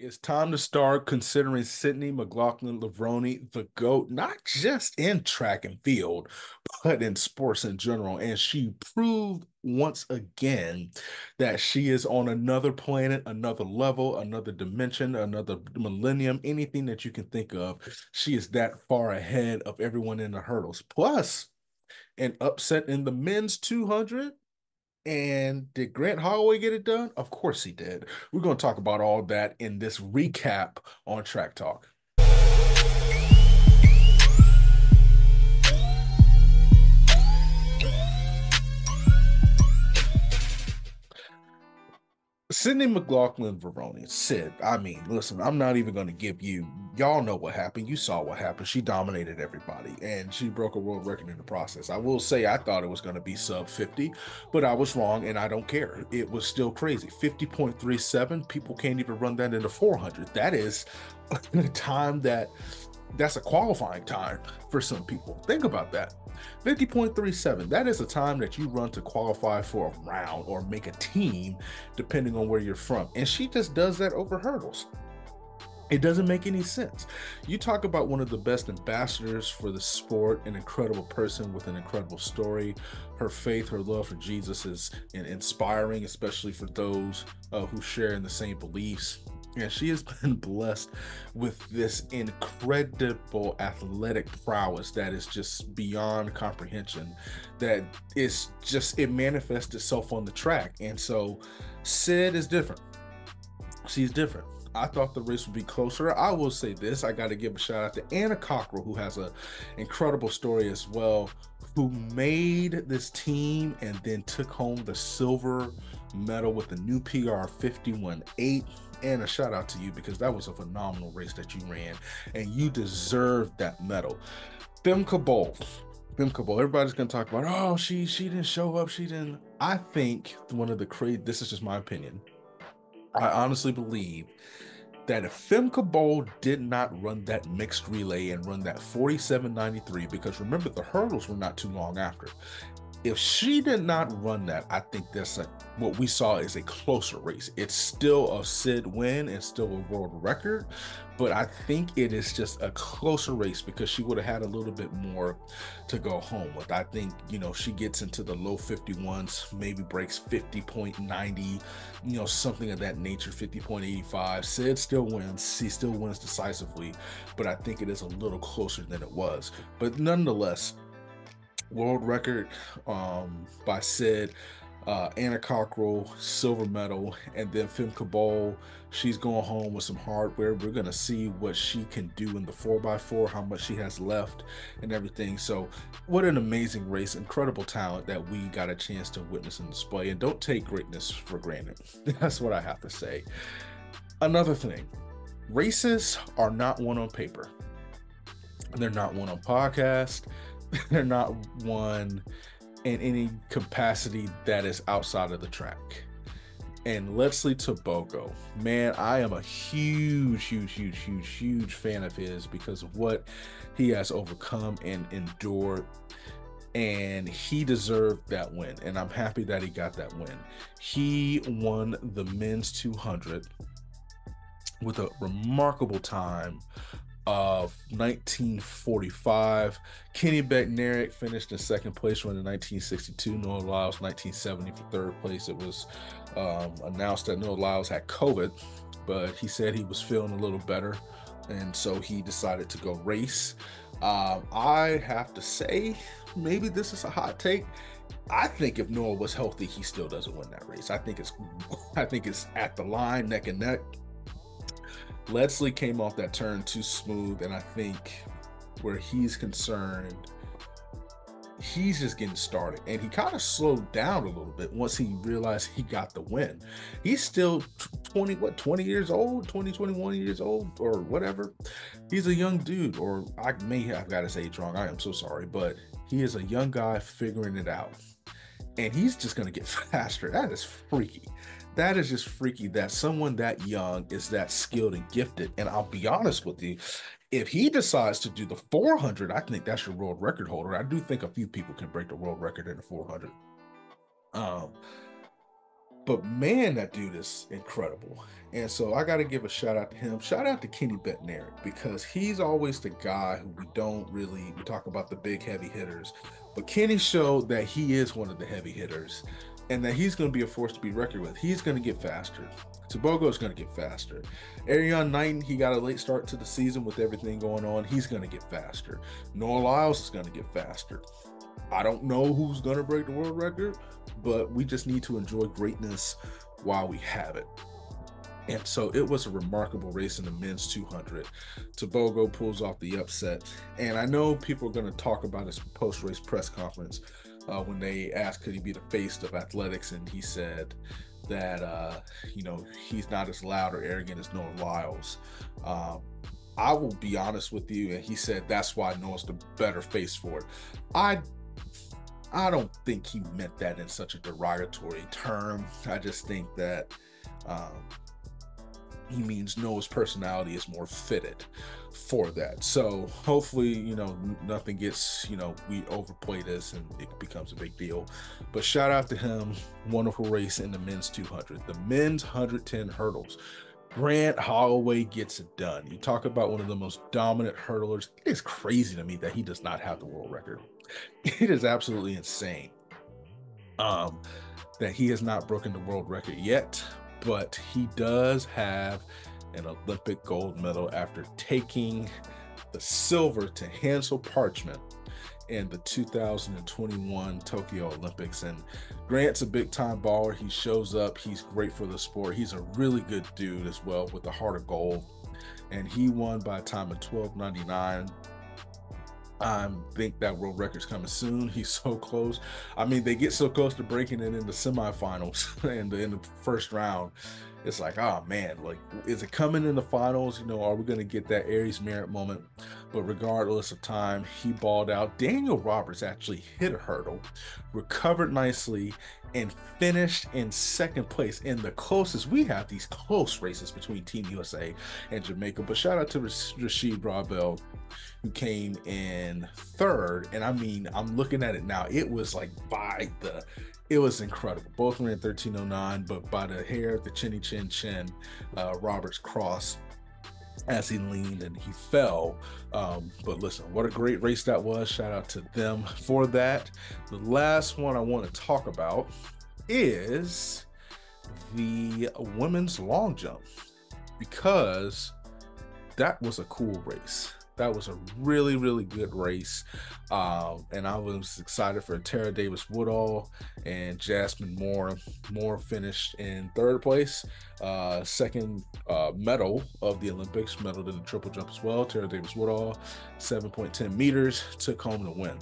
It's time to start considering Sydney McLaughlin Levrone the GOAT, not just in track and field, but in sports in general. And she proved once again that she is on another planet, another level, another dimension, another millennium, anything that you can think of. She is that far ahead of everyone in the hurdles. Plus, an upset in the men's 200 and did Grant Holloway get it done? Of course he did. We're going to talk about all that in this recap on Track Talk. Sydney McLaughlin Levrone, Sid. I mean, listen, I'm not even going to give you, y'all know what happened. You saw what happened. She dominated everybody and she broke a world record in the process. I will say, I thought it was going to be sub 50, but I was wrong and I don't care. It was still crazy. 50.37, people can't even run that into 400. That is a time that that's a qualifying time for some people. Think about that. 50.37, that is a time that you run to qualify for a round or make a team, depending on where you're from. And she just does that over hurdles. It doesn't make any sense. You talk about one of the best ambassadors for the sport, an incredible person with an incredible story. Her faith, her love for Jesus is inspiring, especially for those uh, who share in the same beliefs. And she has been blessed with this incredible athletic prowess that is just beyond comprehension. That is just, it manifests itself on the track. And so Sid is different. She's different. I thought the race would be closer. I will say this: I got to give a shout out to Anna Cockrell, who has an incredible story as well, who made this team and then took home the silver medal with the new PR 51.8 and a shout out to you because that was a phenomenal race that you ran and you deserve that medal. Femke Bol. Femke Bol. Everybody's gonna talk about, oh, she she didn't show up, she didn't. I think one of the crazy this is just my opinion. I honestly believe that if Femke Bol did not run that mixed relay and run that 47.93, because remember the hurdles were not too long after if she did not run that, I think that's a, what we saw is a closer race. It's still a Sid win and still a world record, but I think it is just a closer race because she would have had a little bit more to go home with. I think, you know, she gets into the low 51s, maybe breaks 50.90, you know, something of that nature, 50.85. Sid still wins. She still wins decisively, but I think it is a little closer than it was. But nonetheless, world record um, by Sid. Uh, Anna Cockrell, silver medal, and then Femke Bol. She's going home with some hardware. We're gonna see what she can do in the 4x4, how much she has left, and everything. So, what an amazing race! Incredible talent that we got a chance to witness and display. And don't take greatness for granted. That's what I have to say. Another thing, races are not one on paper. They're not one on podcast they're not one in any capacity that is outside of the track. And Leslie Tebogo, man, I am a huge, huge, huge, huge, huge fan of his because of what he has overcome and endured. And he deserved that win. And I'm happy that he got that win. He won the men's 200 with a remarkable time of 1945. Kenny Bednarek finished in second place when in 1962. Noah Lyles 1970 for third place. It was um, announced that Noah Lyles had COVID, but he said he was feeling a little better, and so he decided to go race. Um, I have to say, maybe this is a hot take. I think if Noah was healthy, he still doesn't win that race. I think it's, I think it's at the line, neck and neck. Leslie came off that turn too smooth, and I think where he's concerned, he's just getting started. And he kind of slowed down a little bit once he realized he got the win. He's still 20, what, 20 years old, 20, 21 years old, or whatever. He's a young dude, or I may have got his age wrong. I am so sorry, but he is a young guy figuring it out. And he's just going to get faster. That is freaky that is just freaky that someone that young is that skilled and gifted. And I'll be honest with you, if he decides to do the 400, I think that's your world record holder. I do think a few people can break the world record in the 400. Um, But man, that dude is incredible. And so I got to give a shout out to him. Shout out to Kenny Bednarek because he's always the guy who we don't really we talk about the big heavy hitters, but Kenny showed that he is one of the heavy hitters, and that he's going to be a force to be reckoned with. He's going to get faster. Tebogo is going to get faster. Erriyon Knighton, he got a late start to the season with everything going on. He's going to get faster. Noah Lyles is going to get faster. I don't know who's going to break the world record, but we just need to enjoy greatness while we have it. And so it was a remarkable race in the men's 200. Tebogo pulls off the upset. And I know people are going to talk about his post race press conference uh, when they asked, could he be the face of athletics? And he said that, uh, you know, he's not as loud or arrogant as Noah Lyles. Um, I will be honest with you. And he said that's why Noah's the better face for it. I I don't think he meant that in such a derogatory term. I just think that um, he means Noah's personality is more fitted for that. So hopefully, you know, nothing gets, you know, we overplay this and it becomes a big deal. But shout out to him. Wonderful race in the men's 200. The men's 110 hurdles. Grant Holloway gets it done. You talk about one of the most dominant hurdlers. It is crazy to me that he does not have the world record. It is absolutely insane. Um, that he has not broken the world record yet, but he does have an Olympic gold medal after taking the silver to Hansel Parchment in the 2021 Tokyo Olympics. And Grant's a big time baller. He shows up, he's great for the sport. He's a really good dude as well with the heart of gold. And he won by a time of 12.99 I think that world record's coming soon. He's so close. I mean, they get so close to breaking it in the semifinals and in the first round. It's like, oh man, like, is it coming in the finals? You know, are we going to get that Aries Merritt moment? But regardless of time, he balled out. Daniel Roberts actually hit a hurdle, recovered nicely, and finished in second place in the closest. We have these close races between Team USA and Jamaica. But shout out to Rasheed Broadbell who came in third. And I mean, I'm looking at it now. It was like by the, it was incredible. Both ran 1309, but by the hair, the chinny chin chin, uh, Roberts crossed as he leaned and he fell. Um, but listen, what a great race that was. Shout out to them for that. The last one I want to talk about is the women's long jump because that was a cool race that was a really really good race. Um, and i was excited for tara davis woodhall and jasmine moore moore finished in third place. Uh, second uh, medal of the olympics medaled in the triple jump as well tara davis woodhall 7.10 meters took home the win.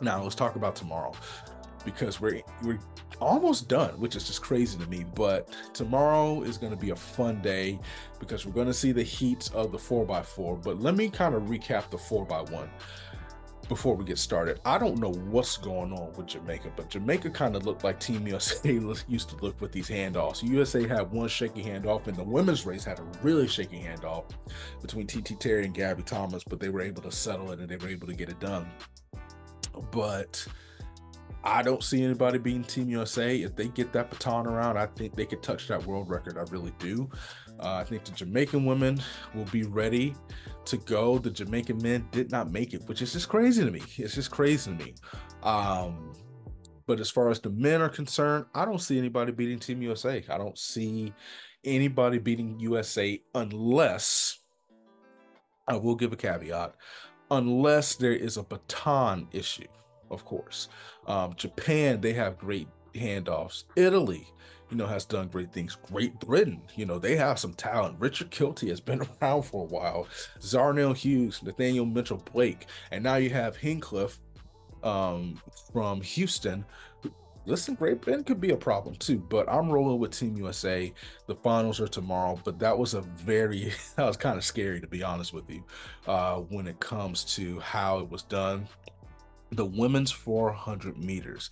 Now let's talk about tomorrow because we're we're almost done, which is just crazy to me. But tomorrow is going to be a fun day because we're going to see the heat of the 4x4. But let me kind of recap the 4x1 before we get started. I don't know what's going on with Jamaica, but Jamaica kind of looked like Team USA used to look with these handoffs. USA had one shaky handoff, and the women's race had a really shaky handoff between TT Terry and Gabby Thomas, but they were able to settle it and they were able to get it done. But I don't see anybody beating Team USA. If they get that baton around, I think they could touch that world record. I really do. Uh, I think the Jamaican women will be ready to go. The Jamaican men did not make it, which is just crazy to me. It's just crazy to me. Um, but as far as the men are concerned, I don't see anybody beating Team USA. I don't see anybody beating USA unless I will give a caveat unless there is a baton issue of course. Um, Japan, they have great handoffs. Italy, you know, has done great things. Great Britain, you know, they have some talent. Richard Kilty has been around for a while. Zharnel Hughes, Nethaneel Mitchell Blake, and now you have Hinchliffe um, from Houston. Listen, Great Britain could be a problem too, but I'm rolling with Team USA. The finals are tomorrow, but that was a very, that was kind of scary to be honest with you, uh, when it comes to how it was done the women's 400 meters.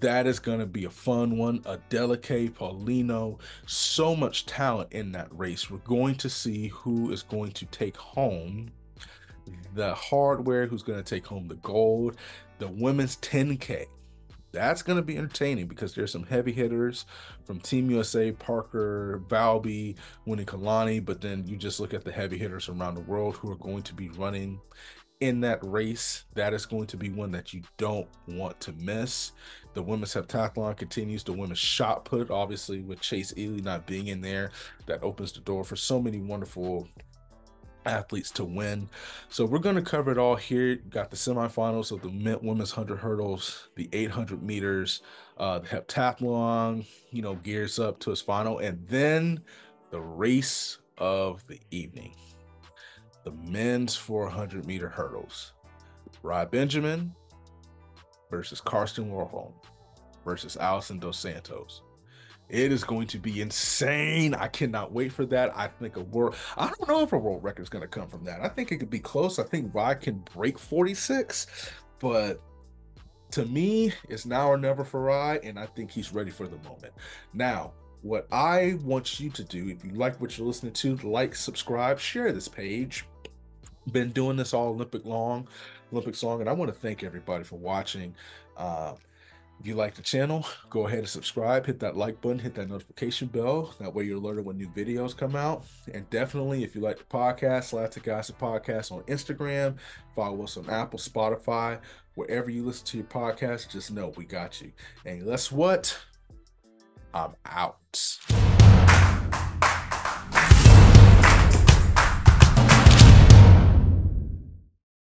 That is going to be a fun one. Adeleke, Paulino, so much talent in that race. We're going to see who is going to take home the hardware, who's going to take home the gold. The women's 10K. that's going to be entertaining because there's some heavy hitters from Team USA, Parker, Valby, Weini Kelati, but then you just look at the heavy hitters around the world who are going to be running in that race. That is going to be one that you don't want to miss. The women's heptathlon continues. The women's shot put, obviously, with Chase Ealey not being in there, that opens the door for so many wonderful athletes to win. So we're going to cover it all here. Got the semifinals of the women's 100 hurdles, the 800 meters, uh, the heptathlon, you know, gears up to its final, and then the race of the evening, the men's 400 meter hurdles. Rai Benjamin versus Karsten Warholm versus Alison Dos Santos. It is going to be insane. I cannot wait for that. I think a world, I don't know if a world record is going to come from that. I think it could be close. I think Vi can break 46, but to me, it's now or never for Rai, and I think he's ready for the moment. Now, what I want you to do, if you like what you're listening to, like, subscribe, share this page. Been doing this all Olympic long, Olympics long, and I want to thank everybody for watching. Uh, if you like the channel, go ahead and subscribe, hit that like button, hit that notification bell. That way you're alerted when new videos come out. And definitely, if you like the podcast, Lactic Acid Podcast on Instagram, follow us on Apple, Spotify, wherever you listen to your podcast, just know we got you. And guess what? I'm out.